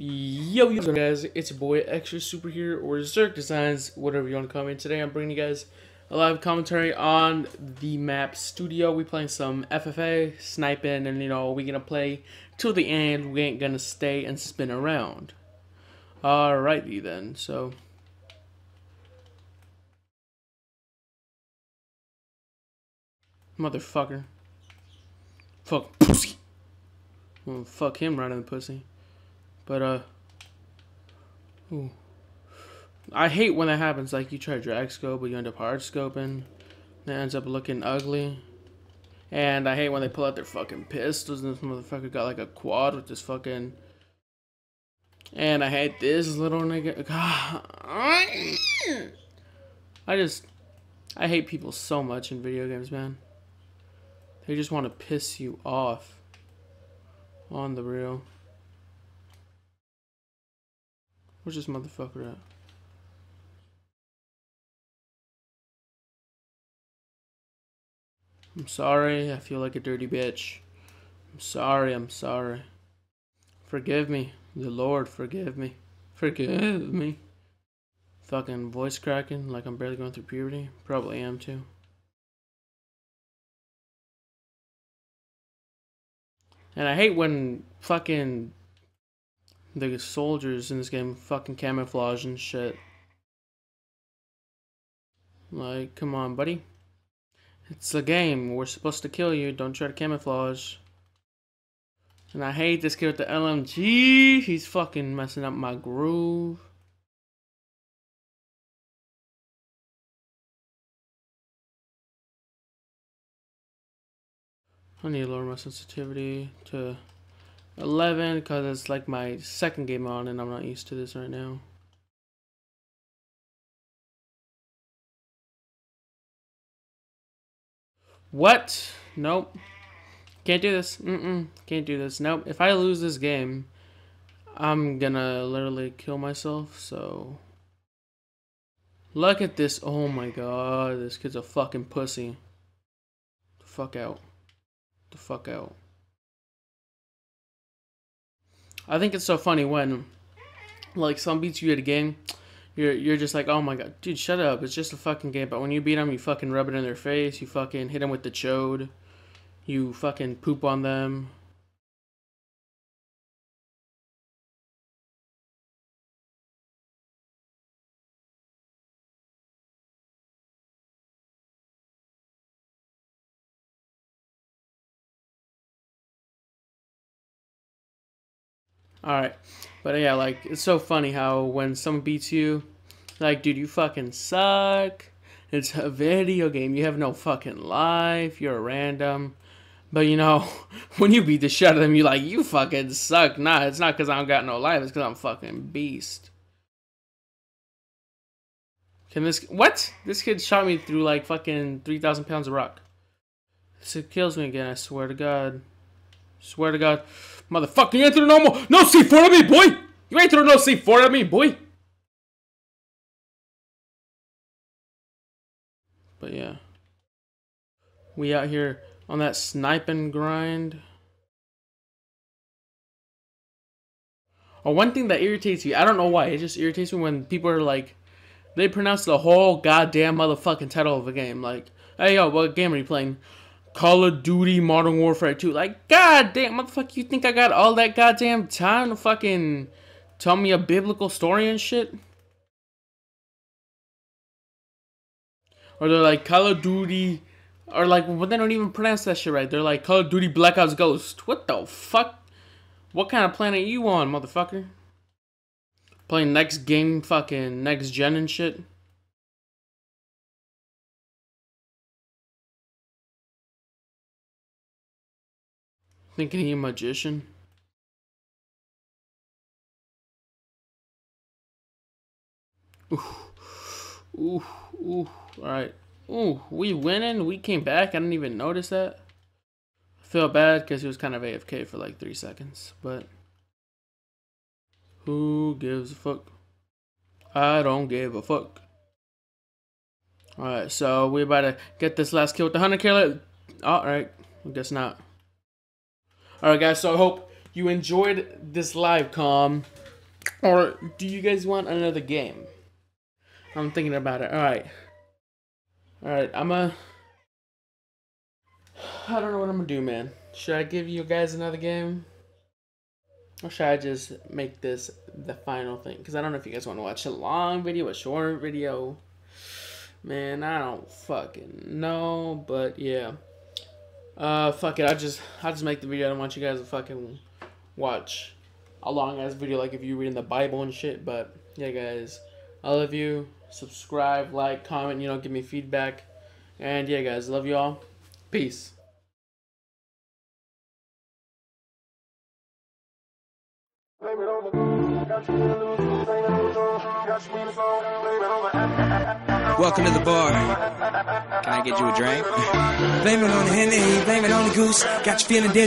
Yo, yo, guys, it's your boy Extra Super here, or Zerk Designs, whatever you want to call me. Today I'm bringing you guys a live commentary on the map Studio. We playing some FFA, sniping, and you know, we gonna play till the end. We ain't gonna stay and spin around. Alrighty then, so. Motherfucker. Fuck pussy. Well, fuck him right in the pussy. But, uh, ooh. I hate when that happens. Like, you try to drag scope, but you end up hard scoping. That ends up looking ugly. And I hate when they pull out their fucking pistols and this motherfucker got like a quad with this fucking. And I hate this little nigga. I just. I hate people so much in video games, man. They just want to piss you off. On the real. Where's this motherfucker at? I'm sorry, I feel like a dirty bitch. I'm sorry, I'm sorry. Forgive me. The Lord, forgive me. Forgive me. Fucking voice cracking like I'm barely going through puberty. Probably am too. And I hate when fucking the soldiers in this game fucking camouflage and shit. Like, come on, buddy. It's a game. We're supposed to kill you. Don't try to camouflage. And I hate this kid with the LMG. He's fucking messing up my groove. I need to lower my sensitivity to 11 because it's like my second game on and I'm not used to this right now. What? Nope. Can't do this. Mm-mm. Can't do this. Nope. If I lose this game, I'm gonna literally kill myself, so... Look at this. Oh my god. This kid's a fucking pussy. The fuck out. The fuck out. I think it's so funny when, like, some beats you at a game, you're you're just like, oh my god, dude, shut up. It's just a fucking game. But when you beat them, you fucking rub it in their face. You fucking hit them with the chode. You fucking poop on them. Alright. But yeah, like, it's so funny how when someone beats you, like, dude, you fucking suck. It's a video game. You have no fucking life. You're a random. But you know, when you beat the shit out of them, you're like, you fucking suck. Nah, it's not because I don't got no life. It's because I'm fucking beast. Can this... What? This kid shot me through like fucking 3,000 pounds of rock. This kills me again, I swear to God. Swear to God. Motherfucker, you ain't through no more. No C4 at me, boy. You ain't through no C4 at me, boy. But yeah. We out here on that sniping grind. Oh, one thing that irritates me, I don't know why, it just irritates me when people are like, they pronounce the whole goddamn motherfucking title of a game. Like, hey yo, what game are you playing? Call of Duty Modern Warfare 2. Like, goddamn, motherfucker, you think I got all that goddamn time to fucking tell me a biblical story and shit? Or they're like, Call of Duty, or like, but they don't even pronounce that shit right. They're like, Call of Duty Black Ops Ghost. What the fuck? What kind of planet you on, motherfucker? Playing next game, fucking next gen and shit? Thinking he a magician? Ooh. Ooh. Ooh. Alright. Ooh. We winning? We came back? I didn't even notice that. I feel bad because he was kind of AFK for like three seconds. But. Who gives a fuck? I don't give a fuck. Alright, so we about to get this last kill with the hunter killer. Alright. I guess not. Alright guys, so I hope you enjoyed this live com. Or do you guys want another game? I'm thinking about it. Alright. Alright, I'm a. I don't know what I'm gonna do, man. Should I give you guys another game? Or should I just make this the final thing? Because I don't know if you guys want to watch a long video, a short video. Man, I don't fucking know. But yeah. Uh, fuck it. I just, I just make the video. I don't want you guys to fucking watch a long ass video like if you reading the Bible and shit. But yeah, guys, I love you. Subscribe, like, comment. You know, give me feedback. And yeah, guys, love you all. Peace. Welcome to the bar. Can I get you a drink? blame it on the Henny, blame it on the goose. Got you feeling dizzy.